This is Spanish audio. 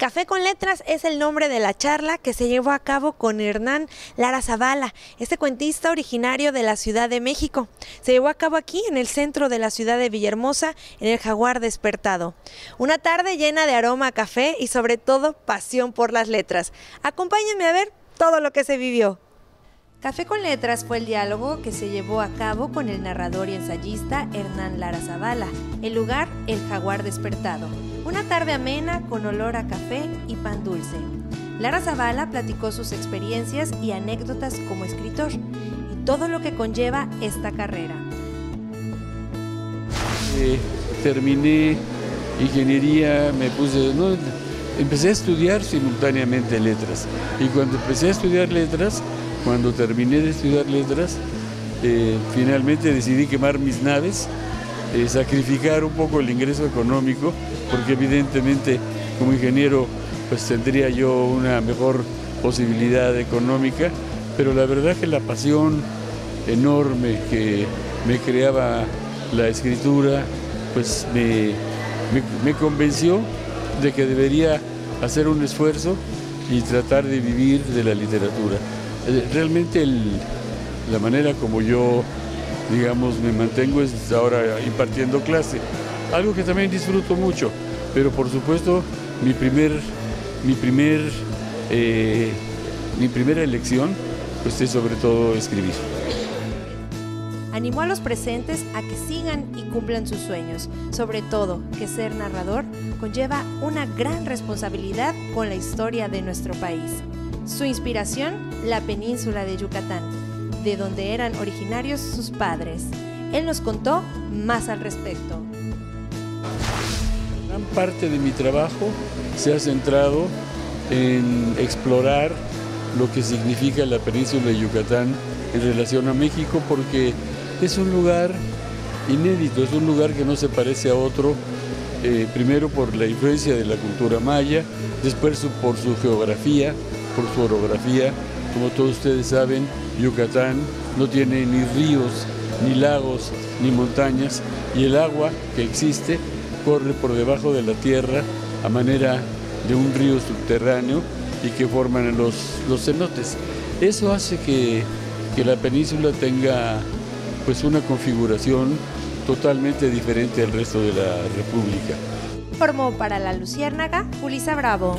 Café con Letras es el nombre de la charla que se llevó a cabo con Hernán Lara Zavala, este cuentista originario de la Ciudad de México. Se llevó a cabo aquí en el centro de la ciudad de Villahermosa, en el Jaguar Despertado. Una tarde llena de aroma a café y sobre todo pasión por las letras. Acompáñenme a ver todo lo que se vivió. Café con Letras fue el diálogo que se llevó a cabo con el narrador y ensayista Hernán Lara Zavala. El lugar, el Jaguar Despertado. Una tarde amena con olor a café y pan dulce. Lara Zavala platicó sus experiencias y anécdotas como escritor y todo lo que conlleva esta carrera. Eh, terminé ingeniería, me puse, no, empecé a estudiar simultáneamente letras y cuando empecé a estudiar letras cuando terminé de estudiar letras, eh, finalmente decidí quemar mis naves, eh, sacrificar un poco el ingreso económico, porque evidentemente como ingeniero pues tendría yo una mejor posibilidad económica, pero la verdad que la pasión enorme que me creaba la escritura, pues me, convenció de que debería hacer un esfuerzo y tratar de vivir de la literatura. Eh, realmente la manera como yo, digamos, me mantengo es ahora impartiendo clase, algo que también disfruto mucho, pero por supuesto mi primer, mi primer, eh, mi primera elección, pues es sobre todo escribir. Animó a los presentes a que sigan y cumplan sus sueños, sobre todo que ser narrador conlleva una gran responsabilidad con la historia de nuestro país. Su inspiración, la península de Yucatán, de donde eran originarios sus padres. Él nos contó más al respecto. Gran parte de mi trabajo se ha centrado en explorar lo que significa la península de Yucatán en relación a México porque es un lugar inédito, es un lugar que no se parece a otro, eh, primero por la influencia de la cultura maya, después por su geografía, por su orografía. Como todos ustedes saben, Yucatán no tiene ni ríos, ni lagos, ni montañas, y el agua que existe corre por debajo de la tierra a manera de un río subterráneo y que forman los, los cenotes. Eso hace que, que la península tenga pues una configuración totalmente diferente al resto de la República. Formó para la Luciérnaga Julisa Bravo.